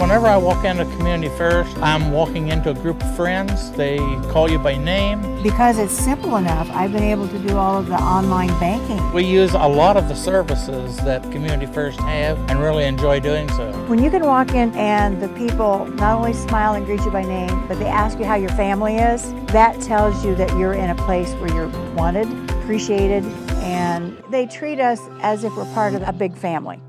Whenever I walk into Community First, I'm walking into a group of friends. They call you by name. Because it's simple enough, I've been able to do all of the online banking. We use a lot of the services that Community First have and really enjoy doing so. When you can walk in and the people not only smile and greet you by name, but they ask you how your family is, that tells you that you're in a place where you're wanted, appreciated, and they treat us as if we're part of a big family.